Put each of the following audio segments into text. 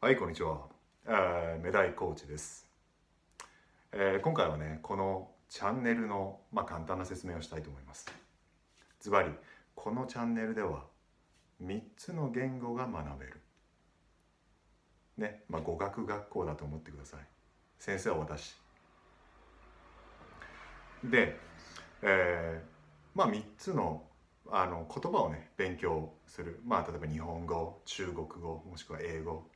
はい、こんにちは。えー、メダイコーチです、えー今回はね、このチャンネルの、まあ、簡単な説明をしたいと思います。ズバリ、このチャンネルでは3つの言語が学べる。ね、まあ、語学学校だと思ってください。先生は私。で、えーまあ3つのあの言葉をね勉強するまあ例えば日本語中国語もしくは英語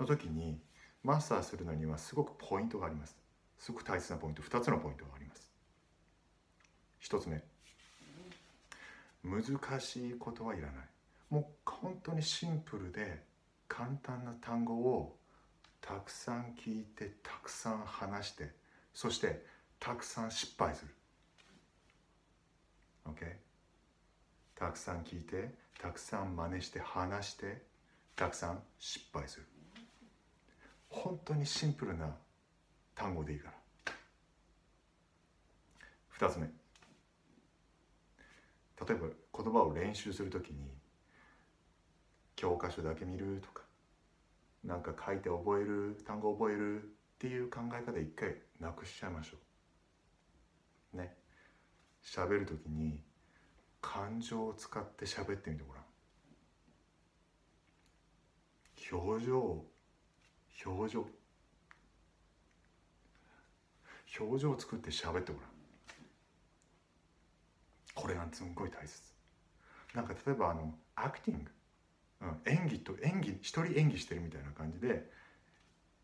の時にマスターするのにはすごくポイントがあります。すごく大切なポイント。2つのポイントがあります。1つ目。難しいことはいらない。もう本当にシンプルで簡単な単語をたくさん聞いてたくさん話してそしてたくさん失敗する。OK? たくさん聞いてたくさん真似して話してたくさん失敗する。本当にシンプルな単語でいいから。2つ目。例えば言葉を練習するときに教科書だけ見るとかなんか書いて覚える単語覚えるっていう考え方一回なくしちゃいましょう。ね。喋るときに感情を使って喋ってみてごらん。表情表情。表情を作って喋ってごらん。これがすんごい大切。なんか例えばあのアクティング、うん、演技と演技一人演技してるみたいな感じで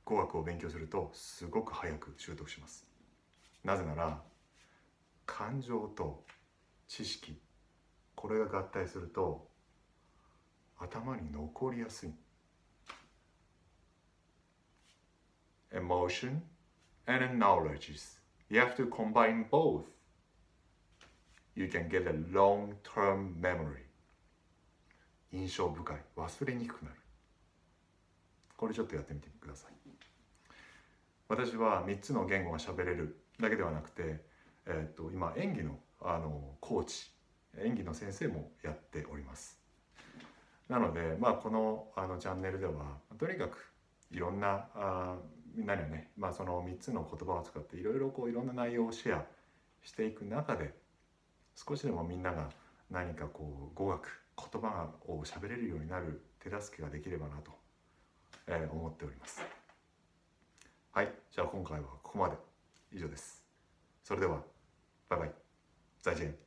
語学を勉強するとすごく早く習得します。なぜなら感情と知識これが合体すると頭に残りやすい。Emotion and knowledge. You have to combine both. You can get a long-term memory. 印象深い忘れにくくなるこれちょっとやってみてください私は3つの言語が喋れるだけではなくて、えー、と今演技のあのコーチ演技の先生もやっておりますなのでまあこのあのチャンネルではとにかくいろんなあみんなにはね、まあ、その3つの言葉を使っていろいろこういろんな内容をシェアしていく中で少しでもみんなが何かこう語学言葉を喋れるようになる手助けができればなと、えー思っております。はい。じゃあ今回はここまで。以上です。それではバイバイ。再见。